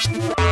Música